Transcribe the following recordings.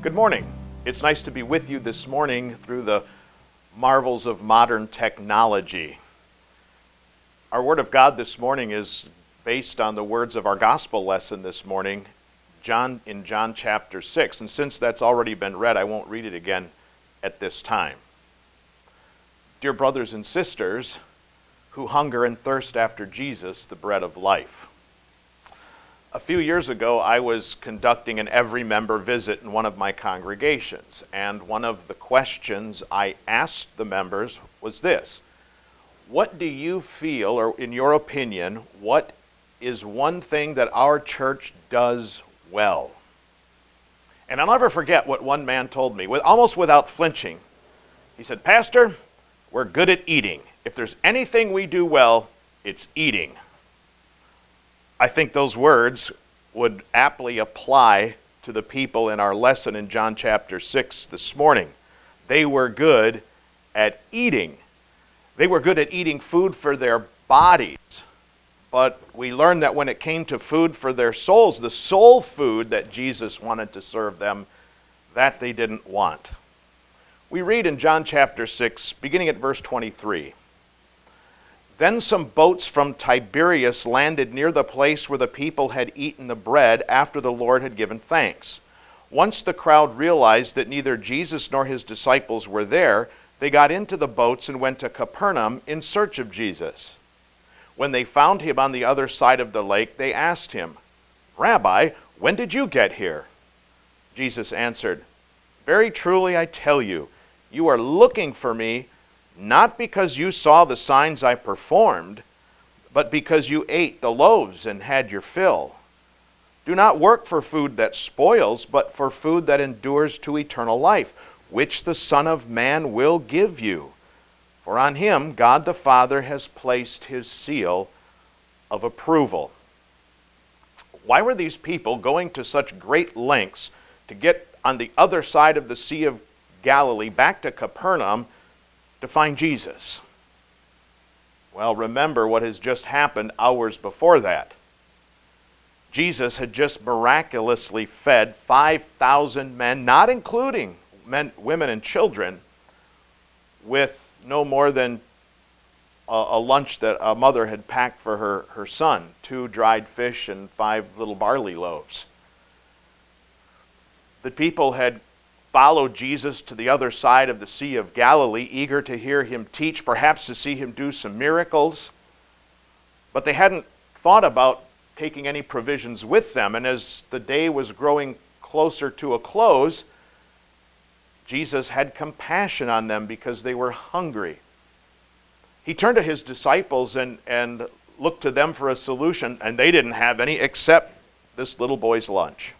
Good morning. It's nice to be with you this morning through the marvels of modern technology. Our Word of God this morning is based on the words of our gospel lesson this morning, John in John chapter 6. And since that's already been read, I won't read it again at this time. Dear brothers and sisters who hunger and thirst after Jesus, the bread of life. A few years ago, I was conducting an every member visit in one of my congregations, and one of the questions I asked the members was this What do you feel, or in your opinion, what is one thing that our church does well? And I'll never forget what one man told me, with, almost without flinching. He said, Pastor, we're good at eating. If there's anything we do well, it's eating. I think those words would aptly apply to the people in our lesson in John chapter 6 this morning. They were good at eating. They were good at eating food for their bodies. But we learned that when it came to food for their souls, the soul food that Jesus wanted to serve them, that they didn't want. We read in John chapter 6, beginning at verse 23. Then some boats from Tiberias landed near the place where the people had eaten the bread after the Lord had given thanks. Once the crowd realized that neither Jesus nor his disciples were there, they got into the boats and went to Capernaum in search of Jesus. When they found him on the other side of the lake, they asked him, Rabbi, when did you get here? Jesus answered, Very truly I tell you, you are looking for me not because you saw the signs I performed, but because you ate the loaves and had your fill. Do not work for food that spoils, but for food that endures to eternal life, which the Son of Man will give you. For on him God the Father has placed his seal of approval. Why were these people going to such great lengths to get on the other side of the Sea of Galilee back to Capernaum? To find Jesus? Well, remember what has just happened hours before that. Jesus had just miraculously fed 5,000 men, not including men, women and children, with no more than a, a, lunch that a mother had packed for her, her son two dried fish and five little barley loaves. The people had followed Jesus to the other side of the Sea of Galilee, eager to hear him teach, perhaps to see him do some miracles. But they hadn't thought about taking any provisions with them. And as the day was growing closer to a close, Jesus had compassion on them because they were hungry. He turned to his disciples and, and looked to them for a solution, and they didn't have any except this little boy's lunch.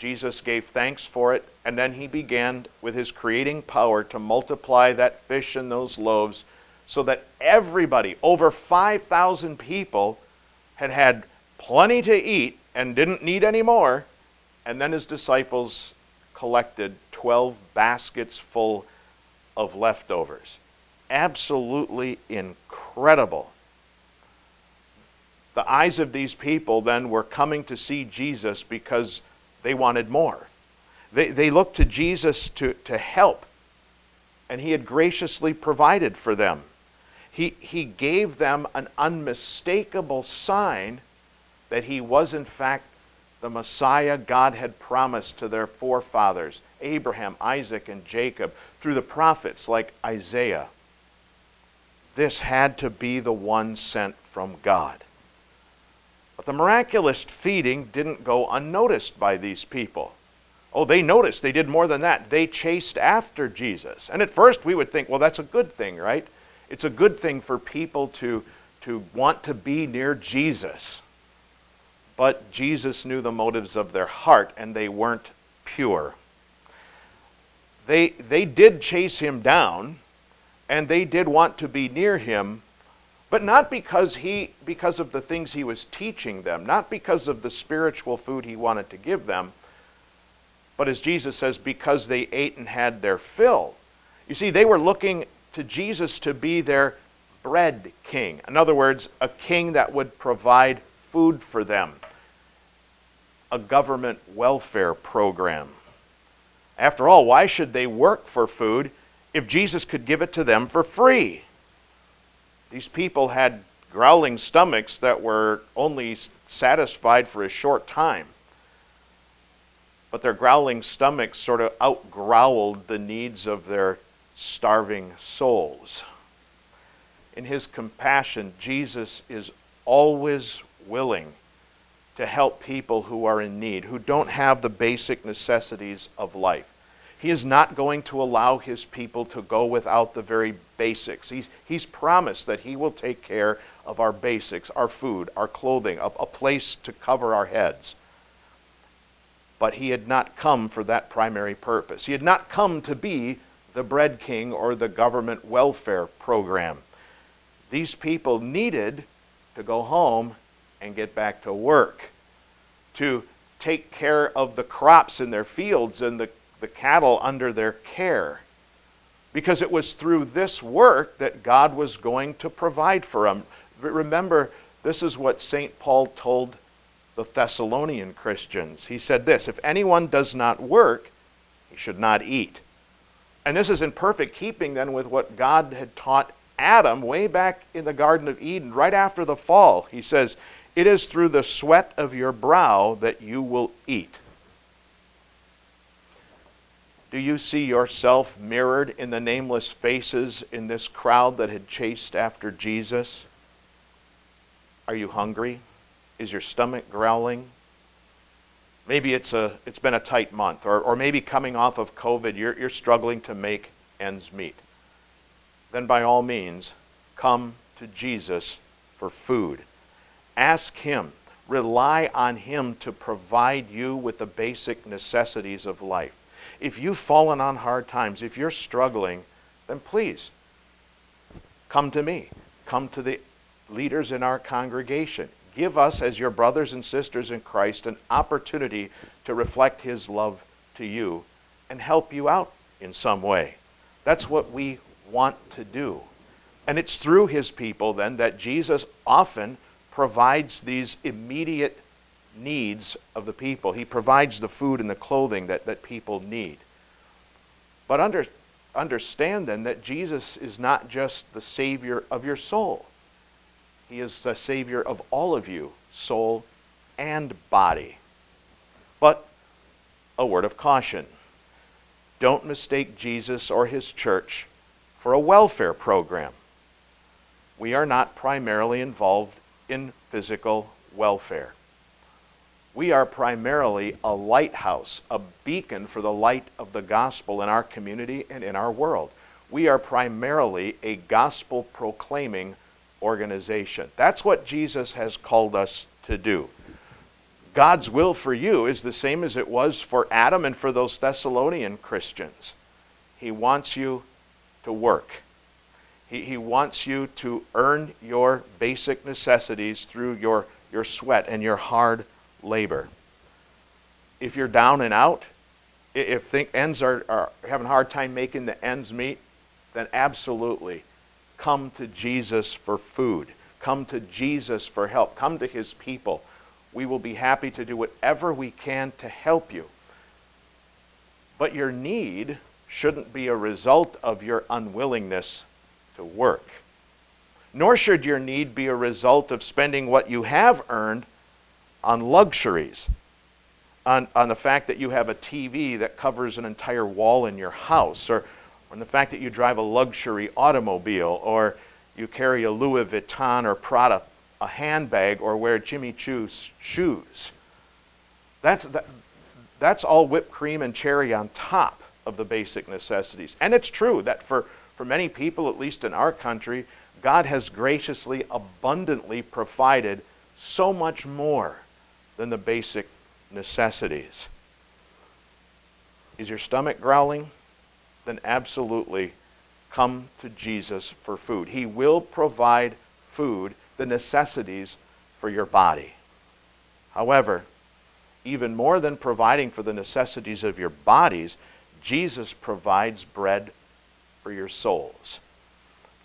Jesus gave thanks for it, and then he began with his creating power to multiply that fish and those loaves so that everybody, over 5,000 people, had had plenty to eat and didn't need any more. And then his disciples collected 12 baskets full of leftovers. Absolutely incredible. The eyes of these people then were coming to see Jesus because they wanted more. They, they looked to Jesus to, to help, and he had graciously provided for them. He, he gave them an unmistakable sign that he was, in fact, the Messiah God had promised to their forefathers, Abraham, Isaac, and Jacob, through the prophets like Isaiah. This had to be the one sent from God. But the miraculous feeding didn't go unnoticed by these people. Oh, they noticed. They did more than that. They chased after Jesus. And at first we would think, well, that's a good thing, right? It's a good thing for people to, to want to be near Jesus. But Jesus knew the motives of their heart, and they weren't pure. They, they did chase him down, and they did want to be near him, but not because he because of the things he was teaching them, not because of the spiritual food he wanted to give them, but as Jesus says, because they ate and had their fill. You see, they were looking to Jesus to be their bread king. In other words, a king that would provide food for them. a government welfare program. After all, why should they work for food if Jesus could give it to them for free? These people had growling stomachs that were only satisfied for a short time. But their growling stomachs sort of outgrowled the needs of their starving souls. In his compassion, Jesus is always willing to help people who are in need, who don't have the basic necessities of life. He is not going to allow his people to go without the very basics. He's, he's promised that he will take care of our basics, our food, our clothing, a, a place to cover our heads. But he had not come for that primary purpose. He had not come to be the bread king or the government welfare program. These people needed to go home and get back to work, to take care of the crops in their fields and the, the cattle under their care. Because it was through this work that God was going to provide for them. Remember, this is what St. Paul told the Thessalonian Christians. He said this If anyone does not work, he should not eat. And this is in perfect keeping then with what God had taught Adam way back in the Garden of Eden, right after the fall. He says, It is through the sweat of your brow that you will eat. Do you see yourself mirrored in the nameless faces in this crowd that had chased after Jesus? Are you hungry? Is your stomach growling? Maybe it's, a, it's been a tight month, or, or maybe coming off of COVID, you're, you're struggling to make ends meet. Then, by all means, come to Jesus for food. Ask Him, rely on Him to provide you with the basic necessities of life. If you've fallen on hard times, if you're struggling, then please come to me. Come to the leaders in our congregation. Give us, as your brothers and sisters in Christ, an opportunity to reflect His love to you and help you out in some way. That's what we want to do. And it's through His people, then, that Jesus often provides these immediate needs of the people. He provides the food and the clothing that, that people need. But under, understand then that Jesus is not just the Savior of your soul. He is the Savior of all of you, soul and body. But a word of caution don't mistake Jesus or his church for a welfare program. We are not primarily involved in physical welfare. We are primarily a lighthouse, a beacon for the light of the gospel in our community and in our world. We are primarily a gospel proclaiming organization. That's what Jesus has called us to do. God's will for you is the same as it was for Adam and for those Thessalonian Christians. He wants you to work. He, he wants you to earn your basic necessities through your, your sweat and your hard labor. If you're down and out, if think ends are, are having a hard time making the ends meet, then absolutely come to Jesus for food. Come to Jesus for help. Come to his people. We will be happy to do whatever we can to help you. But your need shouldn't be a result of your unwillingness to work. Nor should your need be a result of spending what you have earned on luxuries, on, on the fact that you have a TV that covers an entire wall in your house, or on the fact that you drive a luxury automobile, or you carry a Louis Vuitton or Prada a handbag, or wear Jimmy Choo's shoes. That's, that, that's all whipped cream and cherry on top of the basic necessities. And it's true that for, for many people, at least in our country, God has graciously, abundantly provided so much more than the basic necessities. Is your stomach growling? then absolutely come to Jesus for food. He will provide food, the necessities for your body. However, even more than providing for the necessities of your bodies, Jesus provides bread for your souls.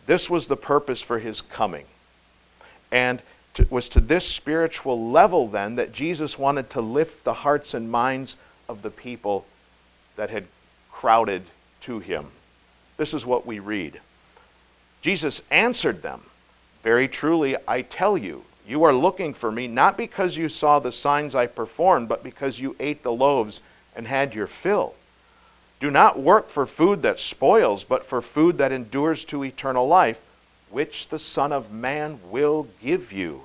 This was the purpose for his coming. And to, was to this spiritual level then that Jesus wanted to lift the hearts and minds of the people that had crowded to him. This is what we read. Jesus answered them, Very truly, I tell you, you are looking for me not because you saw the signs I performed, but because you ate the loaves and had your fill. Do not work for food that spoils, but for food that endures to eternal life, which the Son of Man will give you.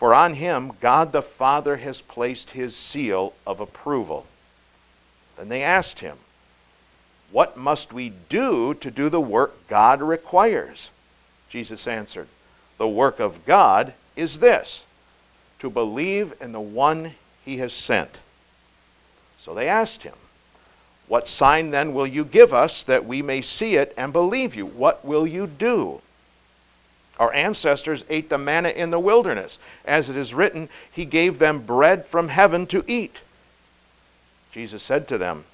For on him God the Father has placed his seal of approval. Then they asked him, What must we do to do the work God requires? Jesus answered, The work of God is this to believe in the one he has sent. So they asked him, What sign then will you give us that we may see it and believe you? What will you do? Our ancestors ate the manna in the wilderness. As it is written, He gave them bread from heaven to eat. Jesus said to them,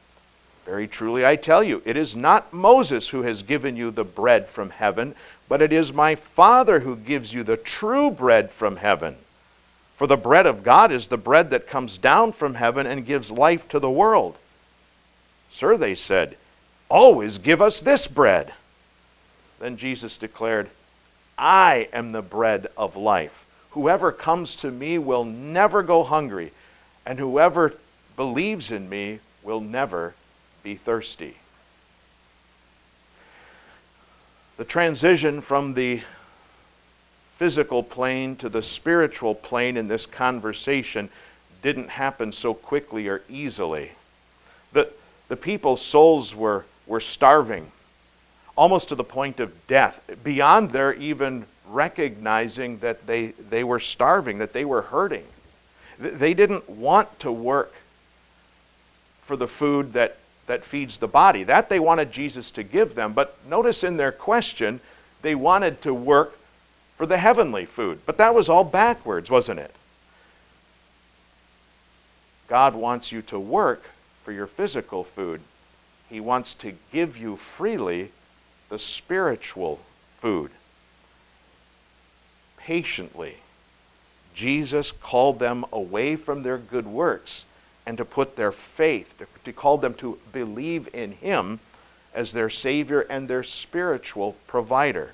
Very truly I tell you, it is not Moses who has given you the bread from heaven, but it is my Father who gives you the true bread from heaven. For the bread of God is the bread that comes down from heaven and gives life to the world. Sir, they said, always give us this bread. Then Jesus declared, I am the bread of life. Whoever comes to me will never go hungry, and whoever believes in me will never be thirsty. The transition from the physical plane to the spiritual plane in this conversation didn't happen so quickly or easily. The, the people's souls were, were starving, almost to the point of death, beyond their even recognizing that they, they were starving, that they were hurting. They didn't want to work for the food that that feeds the body. That they wanted Jesus to give them. But notice in their question, they wanted to work for the heavenly food. But that was all backwards, wasn't it? God wants you to work for your physical food. He wants to give you freely the spiritual food. Patiently, Jesus called them away from their good works and to put their faith, to, to call them to believe in Him as their Savior and their spiritual provider.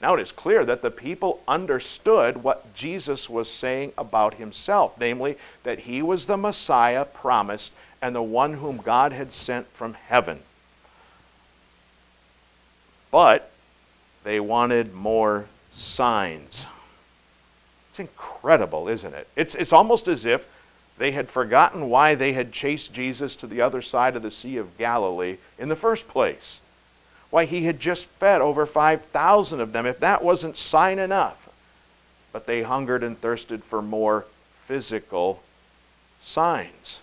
Now it is clear that the people understood what Jesus was saying about himself, namely, that he was the Messiah promised and the one whom God had sent from heaven. But they wanted more signs. It's incredible, isn't it? It's, it's almost as if they had forgotten why they had chased Jesus to the other side of the Sea of Galilee in the first place. Why he had just fed over 5,000 of them, if that wasn't sign enough. But they hungered and thirsted for more physical signs.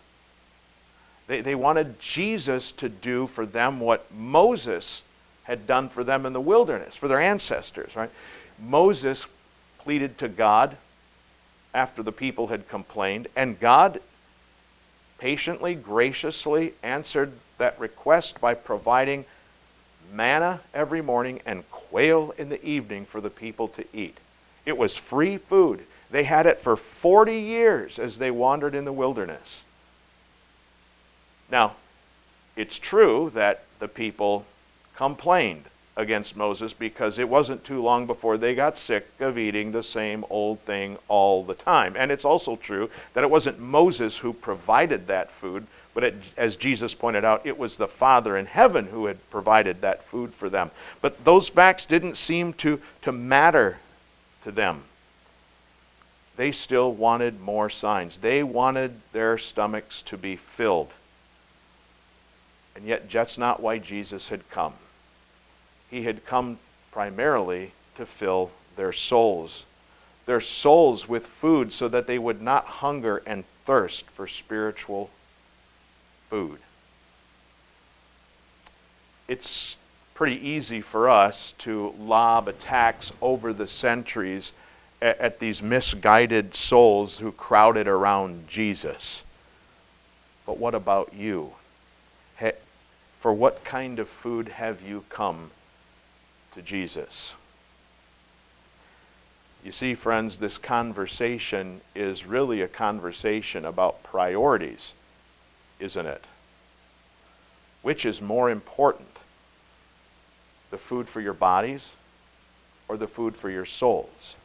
They, they wanted Jesus to do for them what Moses had done for them in the wilderness, for their ancestors, right? Moses pleaded to God after the people had complained, and God patiently, graciously answered that request by providing manna every morning and quail in the evening for the people to eat. It was free food. They had it for 40 years as they wandered in the wilderness. Now, it's true that the people complained against Moses because it wasn't too long before they got sick of eating the same old thing all the time. And it's also true that it wasn't Moses who provided that food, but it, as Jesus pointed out, it was the Father in heaven who had provided that food for them. But those facts didn't seem to, to matter to them. They still wanted more signs. They wanted their stomachs to be filled. And yet, that's not why Jesus had come he had come primarily to fill their souls. Their souls with food so that they would not hunger and thirst for spiritual food. It's pretty easy for us to lob attacks over the centuries at, at these misguided souls who crowded around Jesus. But what about you? For what kind of food have you come to Jesus. You see, friends, this conversation is really a conversation about priorities, isn't it? Which is more important? The food for your bodies or the food for your souls?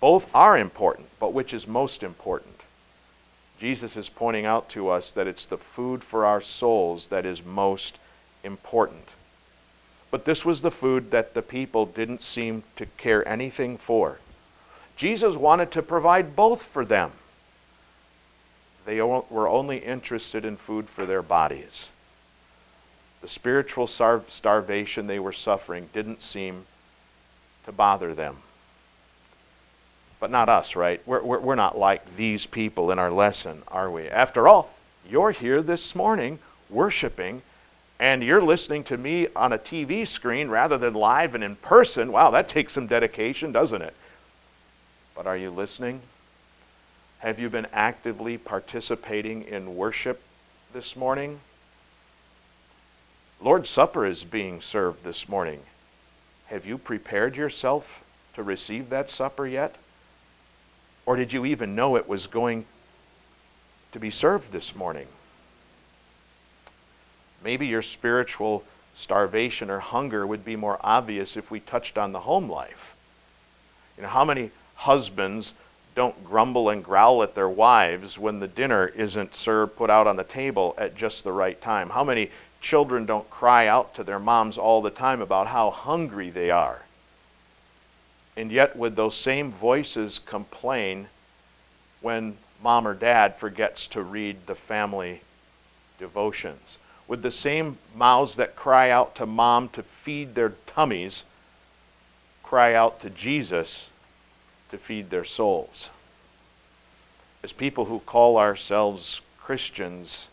Both are important, but which is most important? Jesus is pointing out to us that it's the food for our souls that is most important. But this was the food that the people didn't seem to care anything for. Jesus wanted to provide both for them. They were only interested in food for their bodies. The spiritual starvation they were suffering didn't seem to bother them. But not us, right? We're, we're, we're not like these people in our lesson, are we? After all, you're here this morning worshiping and you're listening to me on a TV screen rather than live and in person, wow, that takes some dedication, doesn't it? But are you listening? Have you been actively participating in worship this morning? Lord's Supper is being served this morning. Have you prepared yourself to receive that supper yet? Or did you even know it was going to be served this morning? Maybe your spiritual starvation or hunger would be more obvious if we touched on the home life. You know, how many husbands don't grumble and growl at their wives when the dinner isn't served, put out on the table at just the right time? How many children don't cry out to their moms all the time about how hungry they are? And yet, would those same voices complain when mom or dad forgets to read the family devotions? With the same mouths that cry out to mom to feed their tummies cry out to Jesus to feed their souls. As people who call ourselves Christians,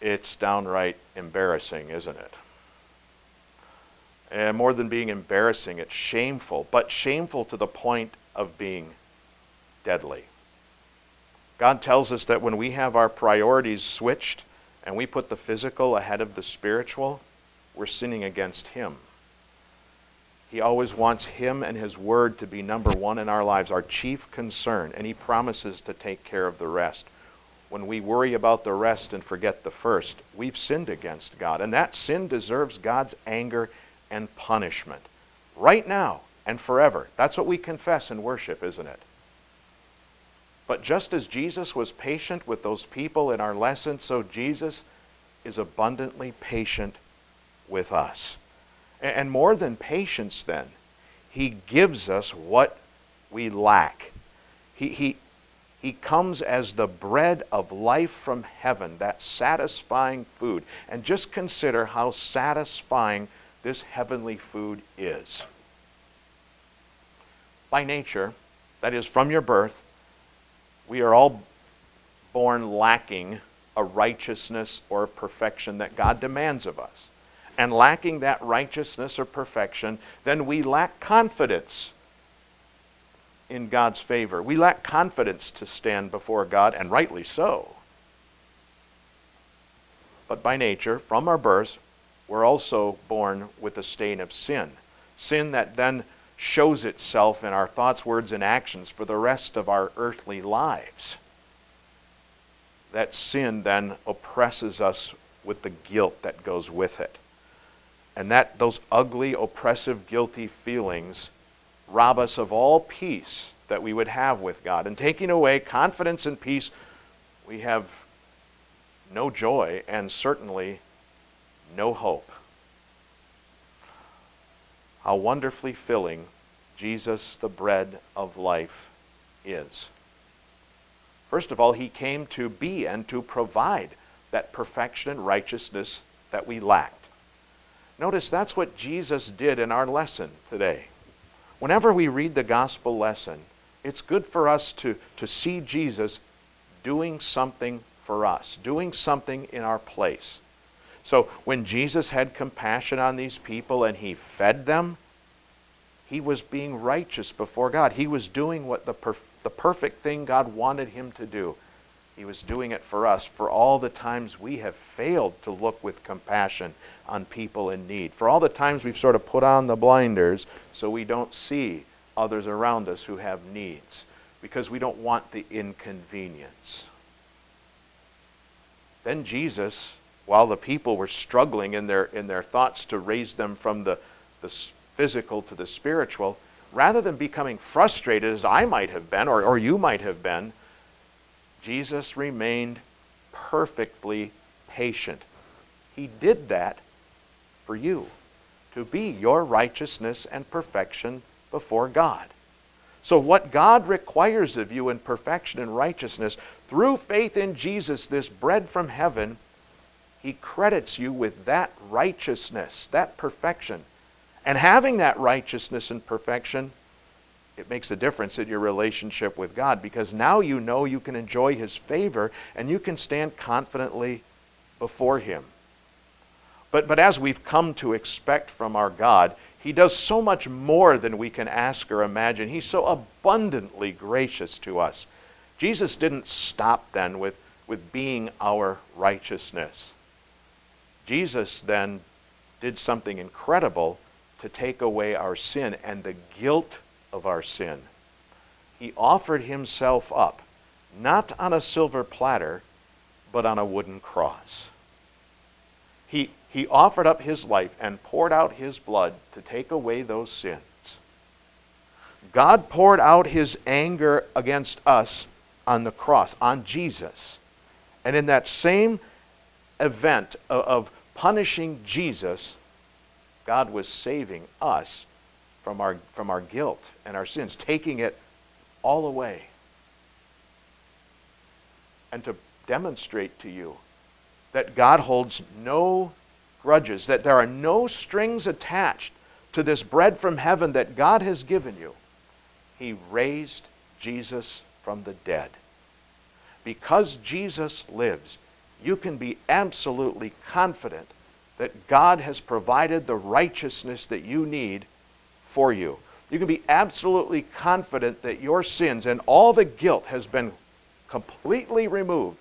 it's downright embarrassing, isn't it? And more than being embarrassing, it's shameful, but shameful to the point of being deadly. God tells us that when we have our priorities switched, and we put the physical ahead of the spiritual, we're sinning against Him. He always wants Him and His Word to be number one in our lives, our chief concern, and He promises to take care of the rest. When we worry about the rest and forget the first, we've sinned against God, and that sin deserves God's anger and punishment. Right now and forever. That's what we confess in worship, isn't it? But just as Jesus was patient with those people in our lesson, so Jesus is abundantly patient with us. And more than patience, then, he gives us what we lack. He, he, he comes as the bread of life from heaven, that satisfying food. And just consider how satisfying this heavenly food is. By nature, that is, from your birth, we are all born lacking a righteousness or perfection that God demands of us. And lacking that righteousness or perfection, then we lack confidence in God's favor. We lack confidence to stand before God, and rightly so. But by nature, from our birth, we're also born with a stain of sin. Sin that then shows itself in our thoughts, words, and actions for the rest of our earthly lives. That sin then oppresses us with the guilt that goes with it. And that those ugly, oppressive, guilty feelings rob us of all peace that we would have with God. And taking away confidence and peace, we have no joy and certainly no hope how wonderfully filling Jesus, the bread of life, is. First of all, he came to be and to provide that perfection and righteousness that we lacked. Notice that's what Jesus did in our lesson today. Whenever we read the gospel lesson, it's good for us to, to see Jesus doing something for us, doing something in our place. So when Jesus had compassion on these people and he fed them, he was being righteous before God. He was doing what the, perf- the perfect thing God wanted him to do. He was doing it for us, for all the times we have failed to look with compassion on people in need, for all the times we've sort of put on the blinders so we don't see others around us who have needs because we don't want the inconvenience. Then Jesus, while the people were struggling in their, in their thoughts to raise them from the, the physical to the spiritual, rather than becoming frustrated as I might have been or, or you might have been, Jesus remained perfectly patient. He did that for you, to be your righteousness and perfection before God. So, what God requires of you in perfection and righteousness, through faith in Jesus, this bread from heaven, He credits you with that righteousness, that perfection. And having that righteousness and perfection, it makes a difference in your relationship with God because now you know you can enjoy His favor and you can stand confidently before Him. But, but as we've come to expect from our God, He does so much more than we can ask or imagine. He's so abundantly gracious to us. Jesus didn't stop then with, with being our righteousness. Jesus then did something incredible to take away our sin and the guilt of our sin. He offered himself up, not on a silver platter, but on a wooden cross. He, he offered up his life and poured out his blood to take away those sins. God poured out his anger against us on the cross, on Jesus. And in that same event of, of punishing Jesus, God was saving us from our, from our guilt and our sins, taking it all away. And to demonstrate to you that God holds no grudges, that there are no strings attached to this bread from heaven that God has given you. He raised Jesus from the dead. Because Jesus lives, you can be absolutely confident that God has provided the righteousness that you need for you. You can be absolutely confident that your sins and all the guilt has been completely removed.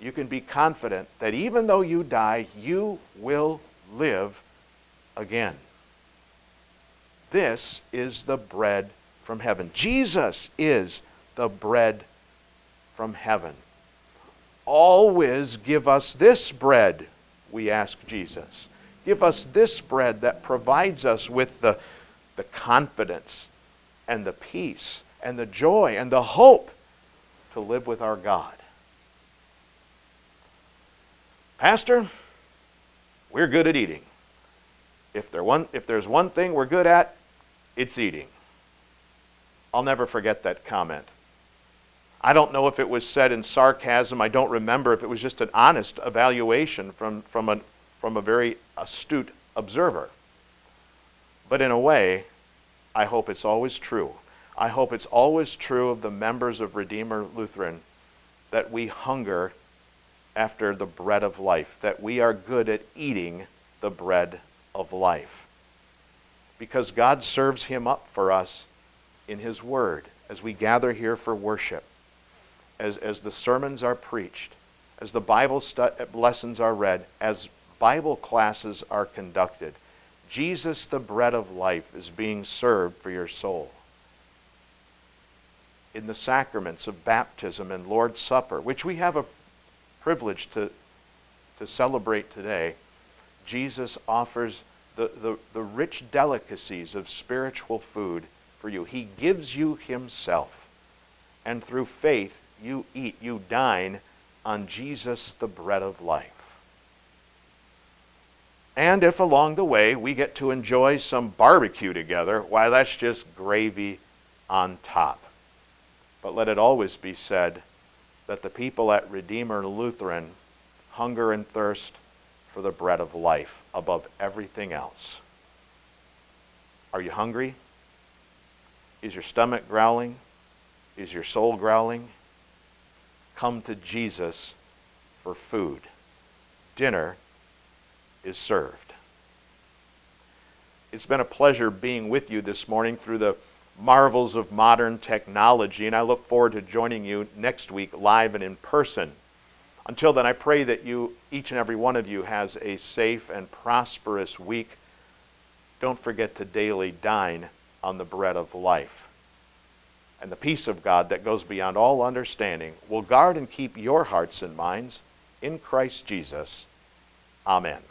You can be confident that even though you die, you will live again. This is the bread from heaven. Jesus is the bread from heaven. Always give us this bread, we ask Jesus. Give us this bread that provides us with the the confidence and the peace and the joy and the hope to live with our God. Pastor, we're good at eating. If, there one, if there's one thing we're good at, it's eating. I'll never forget that comment. I don't know if it was said in sarcasm. I don't remember if it was just an honest evaluation from, from, a, from a very astute observer. But in a way, I hope it's always true. I hope it's always true of the members of Redeemer Lutheran that we hunger after the bread of life, that we are good at eating the bread of life. Because God serves him up for us in his word as we gather here for worship, as, as the sermons are preached, as the Bible stu- lessons are read, as Bible classes are conducted. Jesus, the bread of life, is being served for your soul. In the sacraments of baptism and Lord's Supper, which we have a privilege to, to celebrate today, Jesus offers the, the, the rich delicacies of spiritual food for you. He gives you Himself. And through faith, you eat, you dine on Jesus, the bread of life. And if along the way we get to enjoy some barbecue together, why, that's just gravy on top. But let it always be said that the people at Redeemer Lutheran hunger and thirst for the bread of life above everything else. Are you hungry? Is your stomach growling? Is your soul growling? Come to Jesus for food. Dinner is served. It's been a pleasure being with you this morning through the marvels of modern technology, and I look forward to joining you next week live and in person. Until then, I pray that you, each and every one of you, has a safe and prosperous week. Don't forget to daily dine on the bread of life. And the peace of God that goes beyond all understanding will guard and keep your hearts and minds in Christ Jesus. Amen.